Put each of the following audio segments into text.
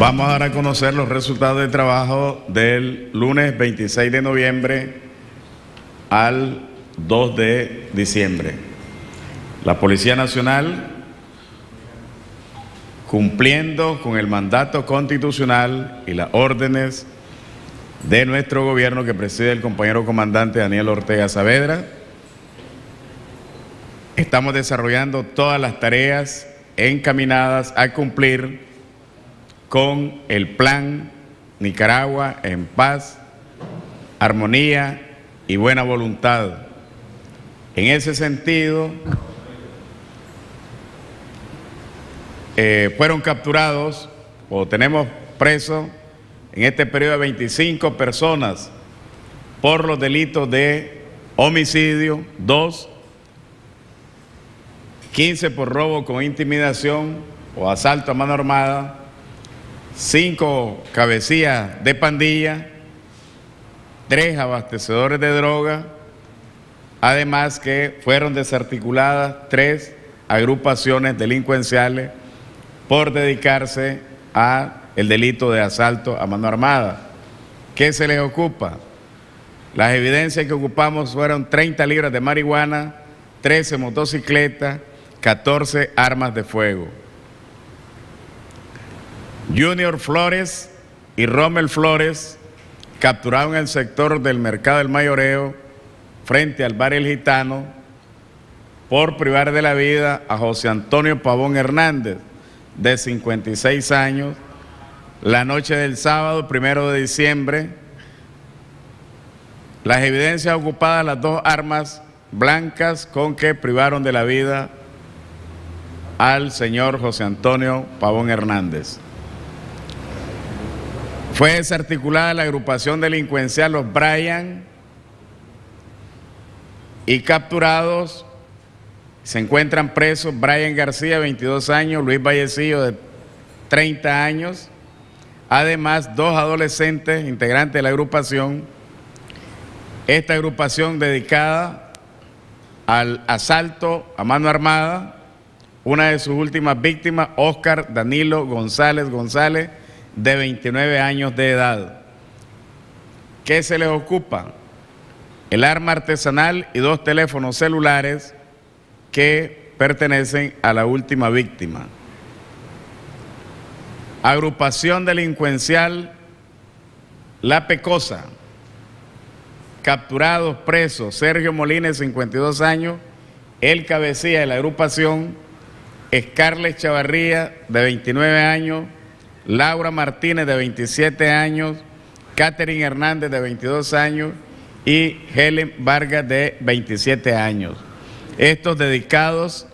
Vamos a a conocer los resultados de trabajo del lunes 26 de noviembre al 2 de diciembre. La Policía Nacional, cumpliendo con el mandato constitucional y las órdenes de nuestro gobierno que preside el compañero comandante Daniel Ortega Saavedra, estamos desarrollando todas las tareas encaminadas a cumplir con el plan Nicaragua en paz, armonía y buena voluntad. En ese sentido, eh, fueron capturados o tenemos presos en este periodo de 25 personas por los delitos de homicidio, 2, 15 por robo con intimidación o asalto a mano armada, cinco cabecillas de pandilla, tres abastecedores de droga, además que fueron desarticuladas tres agrupaciones delincuenciales por dedicarse a el delito de asalto a mano armada. ¿Qué se les ocupa? Las evidencias que ocupamos fueron 30 libras de marihuana, 13 motocicletas, 14 armas de fuego. Junior Flores y Rommel Flores capturaron el sector del mercado del mayoreo frente al bar El Gitano por privar de la vida a José Antonio Pavón Hernández, de 56 años, la noche del sábado, primero de diciembre. Las evidencias ocupadas, las dos armas blancas con que privaron de la vida al señor José Antonio Pavón Hernández. Fue desarticulada la agrupación delincuencial Los Bryan y capturados se encuentran presos Brian García, 22 años, Luis Vallecillo, de 30 años, además dos adolescentes integrantes de la agrupación. Esta agrupación dedicada al asalto a mano armada, una de sus últimas víctimas, Oscar Danilo González González, de 29 años de edad. ¿Qué se les ocupa? El arma artesanal y dos teléfonos celulares que pertenecen a la última víctima. Agrupación delincuencial La Pecosa. Capturados, presos, Sergio Molina, 52 años, el cabecilla de la agrupación, Scarlett Chavarría, de 29 años, Laura Martínez, de 27 años, Catherine Hernández, de 22 años, y Helen Vargas, de 27 años. Estos dedicados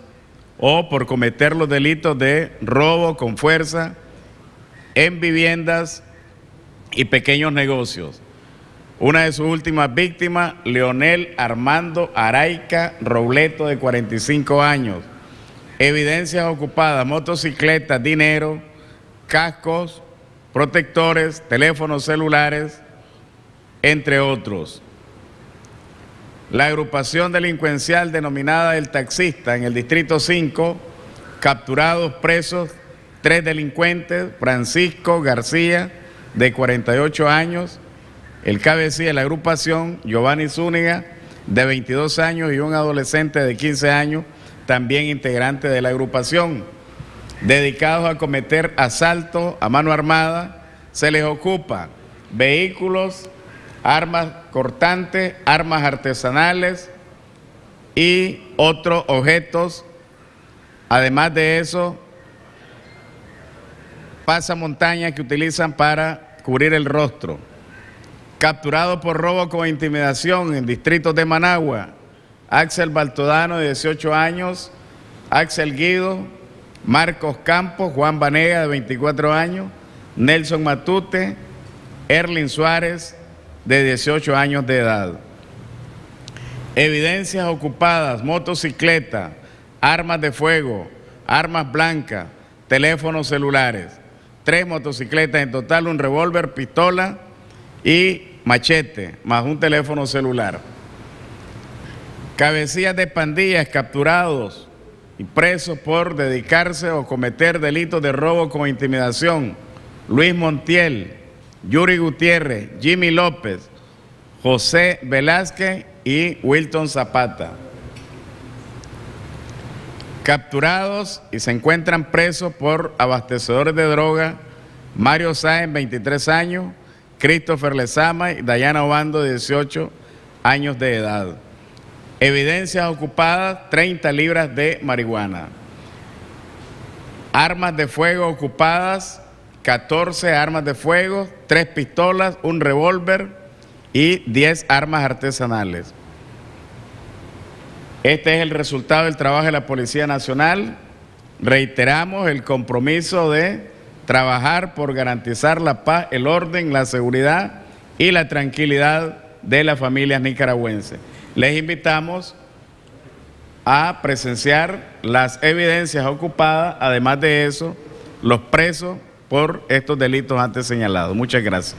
o por cometer los delitos de robo con fuerza en viviendas y pequeños negocios. Una de sus últimas víctimas, Leonel Armando Araica Robleto, de 45 años. Evidencias ocupadas, motocicletas, dinero, cascos, protectores, teléfonos celulares, entre otros. La agrupación delincuencial denominada El Taxista en el Distrito 5, capturados presos tres delincuentes, Francisco García, de 48 años, el cabecilla de la agrupación, Giovanni Zúñiga, de 22 años, y un adolescente de 15 años, también integrante de la agrupación, dedicados a cometer asalto a mano armada, se les ocupa vehículos, armas cortantes, armas artesanales y otros objetos. Además de eso, pasamontañas que utilizan para cubrir el rostro. Capturado por robo con intimidación en distritos de Managua, Axel Baltodano, de 18 años, Axel Guido, Marcos Campos, Juan Banega, de 24 años, Nelson Matute, Erlin Suárez, de 18 años de edad. Evidencias ocupadas, motocicleta, armas de fuego, armas blancas, teléfonos celulares, tres motocicletas en total, un revólver, pistola y machete, más un teléfono celular. Cabecillas de pandillas capturados y presos por dedicarse o cometer delitos de robo con intimidación. Luis Montiel, Yuri Gutiérrez, Jimmy López, José Velázquez y Wilton Zapata. Capturados y se encuentran presos por abastecedores de droga Mario Sáenz, 23 años, Christopher Lezama y Dayana Obando, 18 años de edad. Evidencias ocupadas, 30 libras de marihuana. Armas de fuego ocupadas, 14 armas de fuego, 3 pistolas, un revólver y 10 armas artesanales. Este es el resultado del trabajo de la Policía Nacional. Reiteramos el compromiso de trabajar por garantizar la paz, el orden, la seguridad y la tranquilidad de las familias nicaragüenses. Les invitamos a presenciar las evidencias ocupadas, además de eso, los presos por estos delitos antes señalados. Muchas gracias.